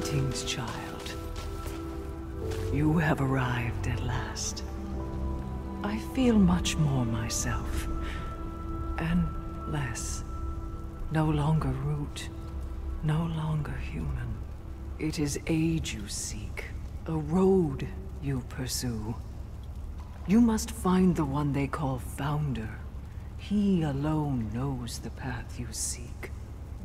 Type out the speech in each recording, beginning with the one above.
Greetings, child. You have arrived at last. I feel much more myself. And less. No longer root. No longer human. It is age you seek. A road you pursue. You must find the one they call Founder. He alone knows the path you seek.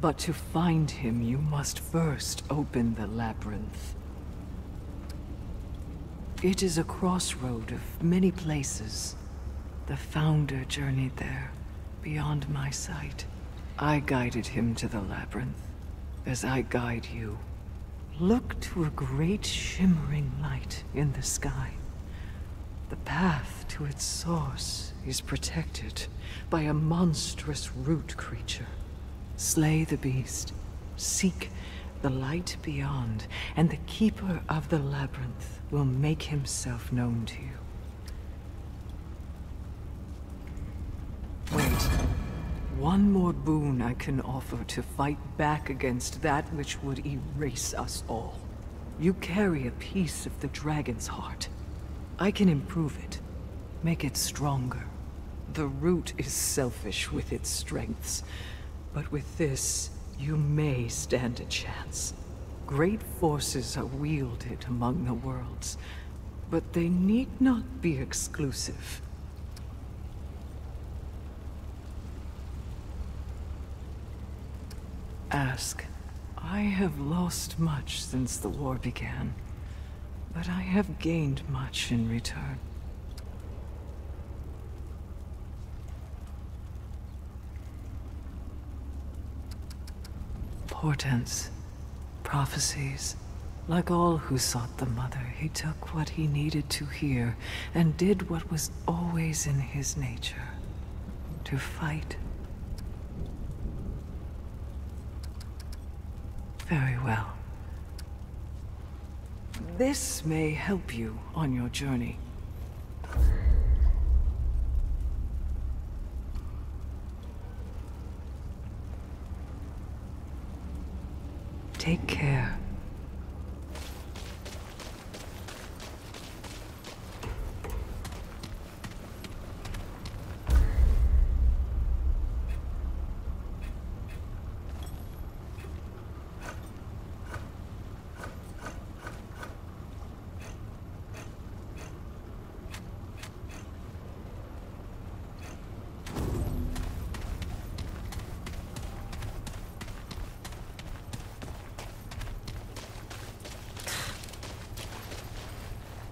But to find him, you must first open the labyrinth. It is a crossroad of many places. The Founder journeyed there, beyond my sight. I guided him to the labyrinth, as I guide you. Look to a great shimmering light in the sky. The path to its source is protected by a monstrous root creature. Slay the beast, seek the light beyond, and the Keeper of the Labyrinth will make himself known to you. Wait. One more boon I can offer to fight back against that which would erase us all. You carry a piece of the dragon's heart. I can improve it, make it stronger. The root is selfish with its strengths, but with this, you may stand a chance. Great forces are wielded among the worlds, but they need not be exclusive. Ask. I have lost much since the war began, but I have gained much in return. Portents, prophecies. Like all who sought the Mother, he took what he needed to hear and did what was always in his nature. To fight. Very well. This may help you on your journey. Take care.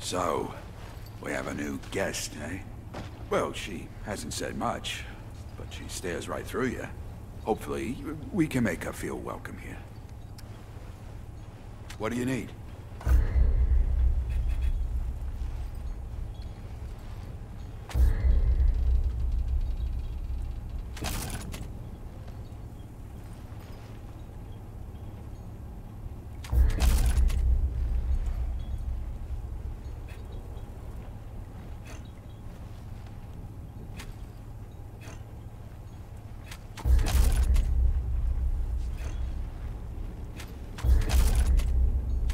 So, we have a new guest, eh? Well, she hasn't said much, but she stares right through you. Hopefully, we can make her feel welcome here. What do you need?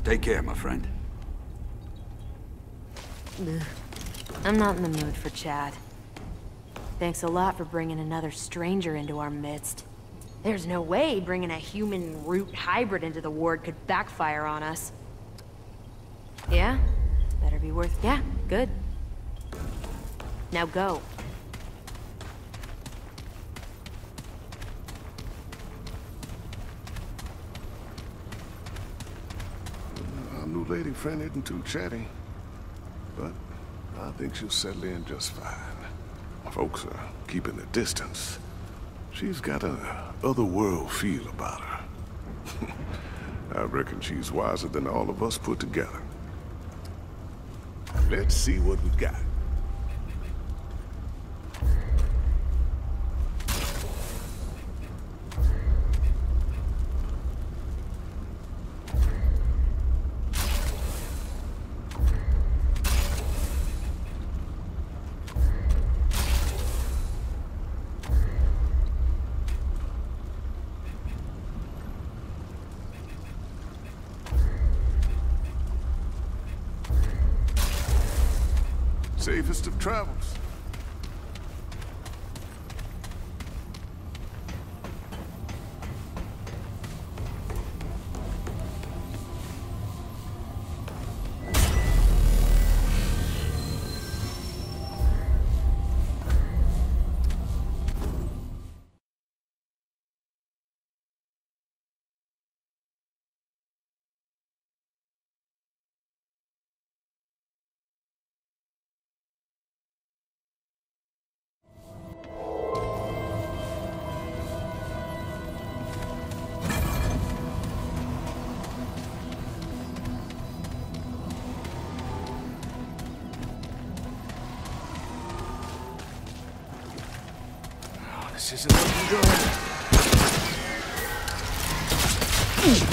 Take care, my friend. I'm not in the mood for chat. Thanks a lot for bringing another stranger into our midst. There's no way bringing a human root hybrid into the ward could backfire on us. Yeah? Better be worth... Yeah, good. Now go. Our lady friend isn't too chatty, but I think she'll settle in just fine. Folks are keeping the distance. She's got a otherworld feel about her. I reckon she's wiser than all of us put together. Let's see what we got. Safest of travels. This isn't looking good.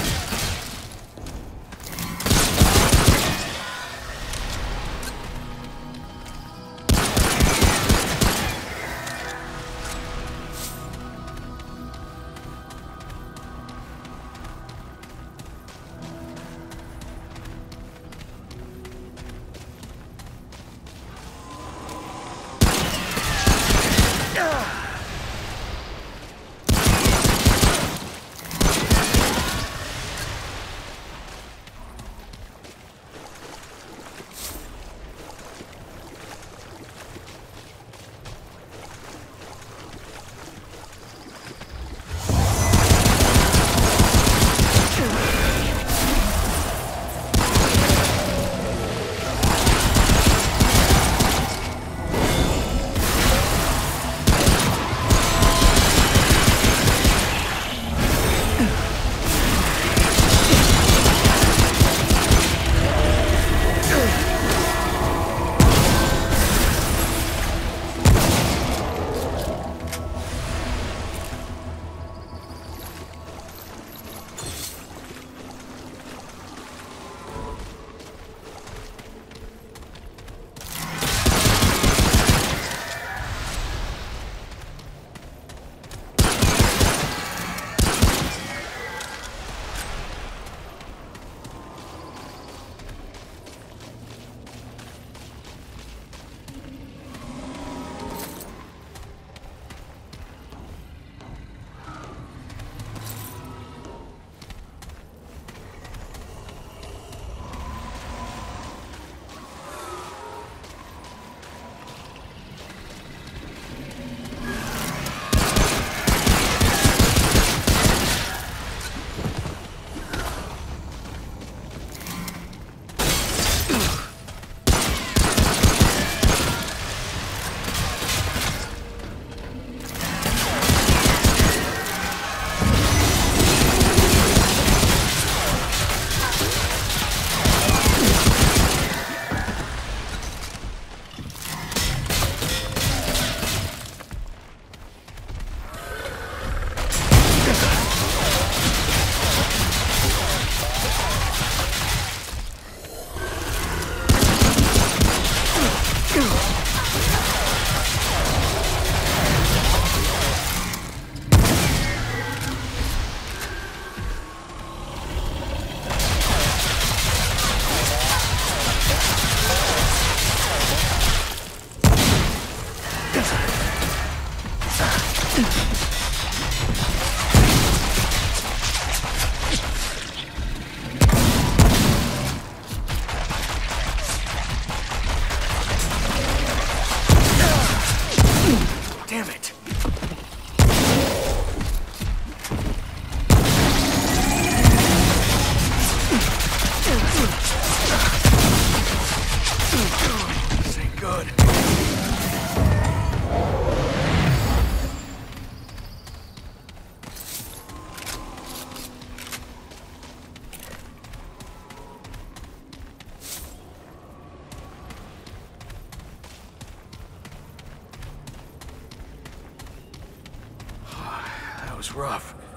Rough.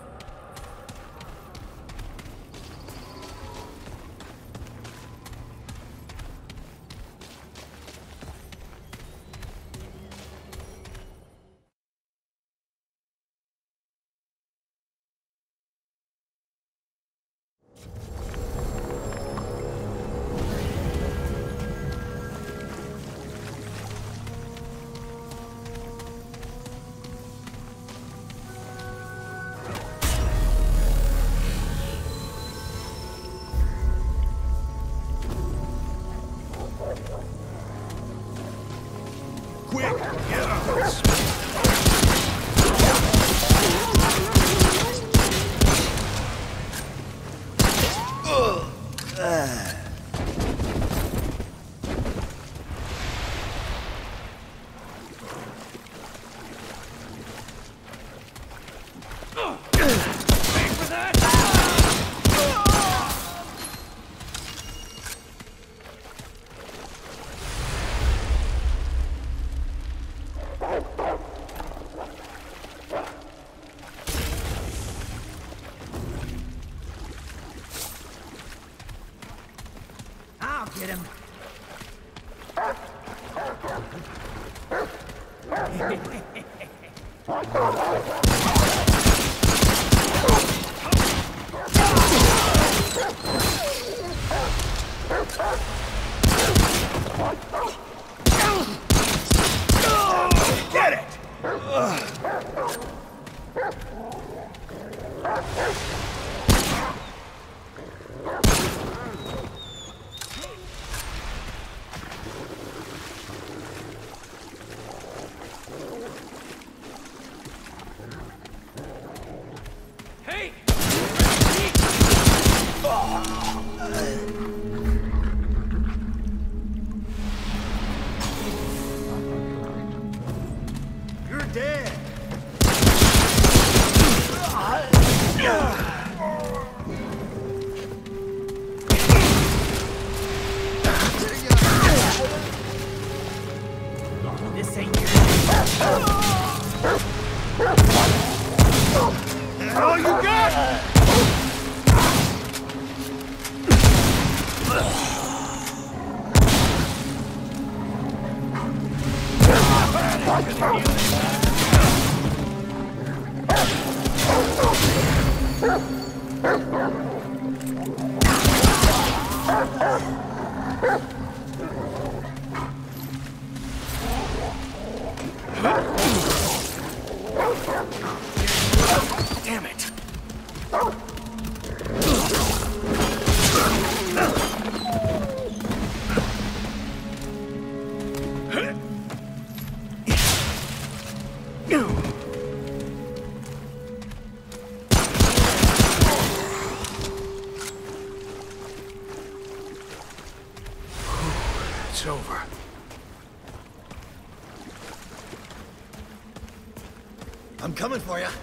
coming for you.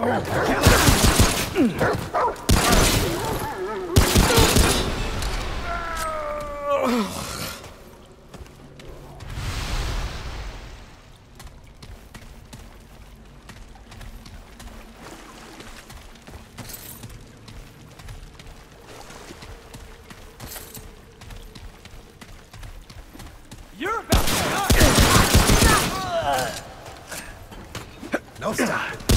go. You're about to... No stop.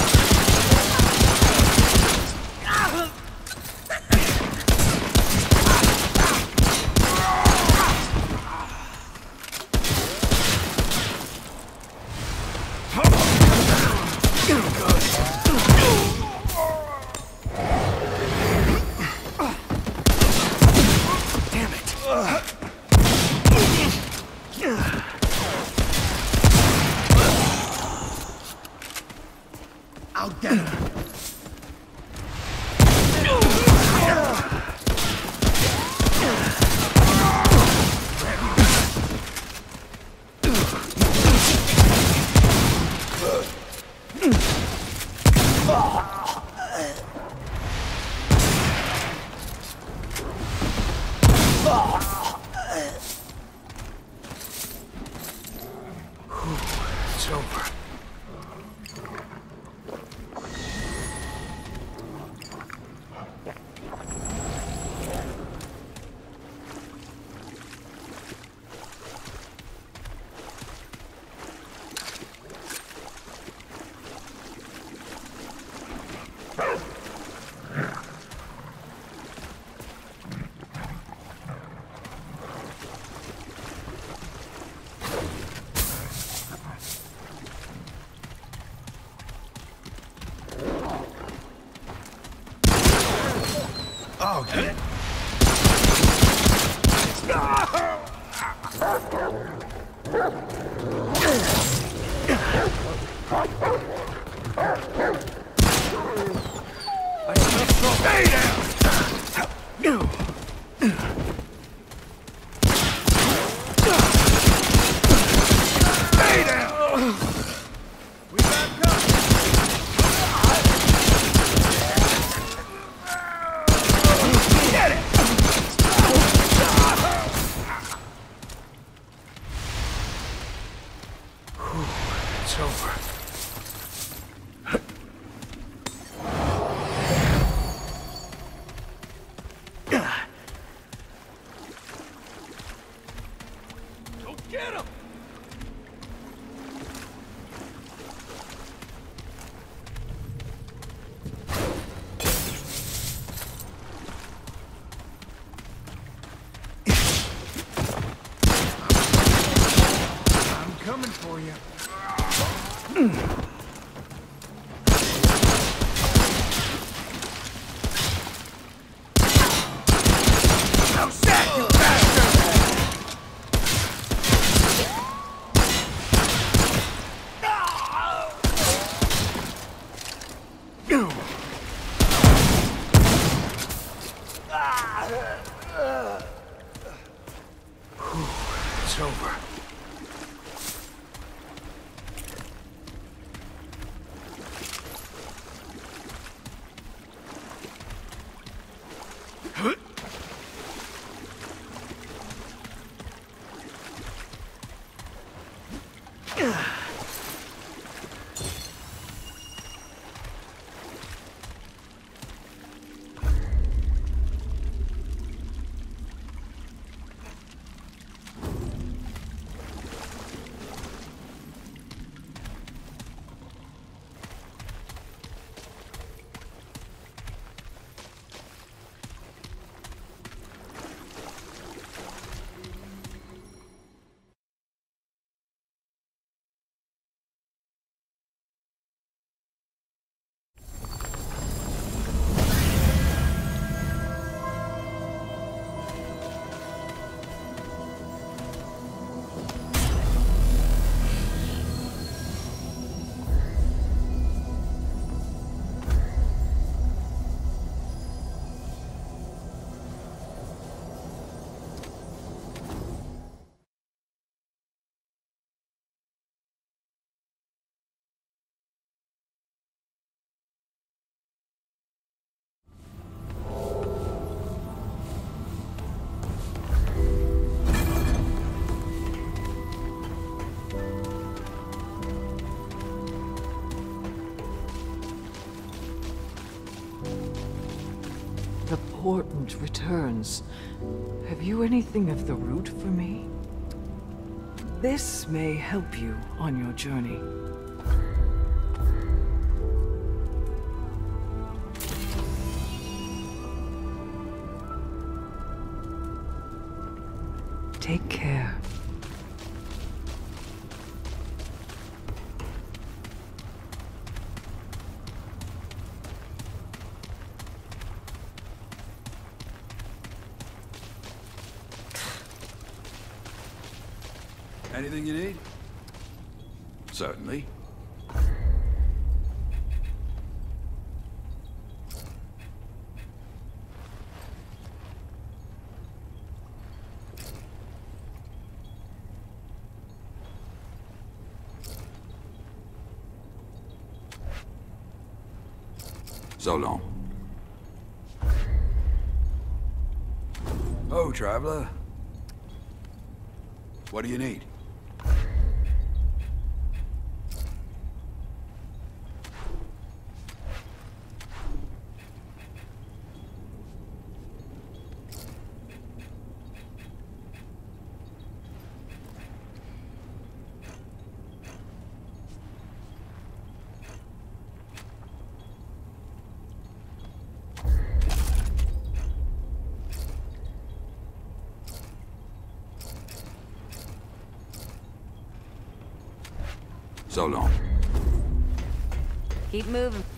It's over. The portent returns. Have you anything of the root for me? This may help you on your journey. Take care. Anything you need? Certainly. So long. Oh, traveler. What do you need? Keep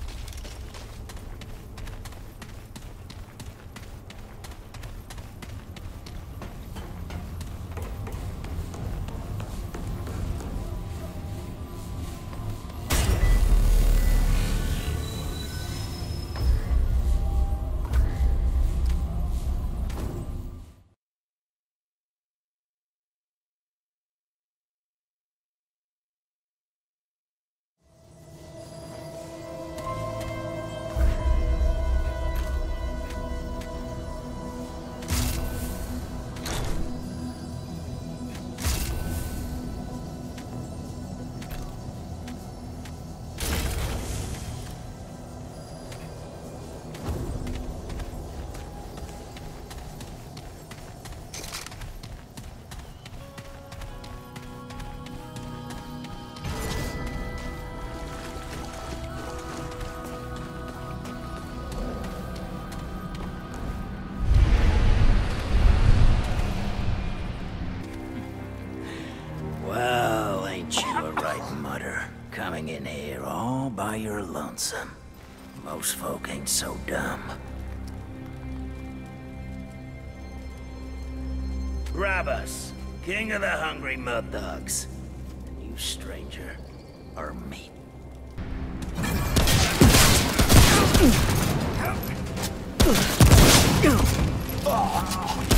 lonesome. Most folk ain't so dumb. Brabus, king of the hungry mud dogs. And you, stranger, are meat. I'm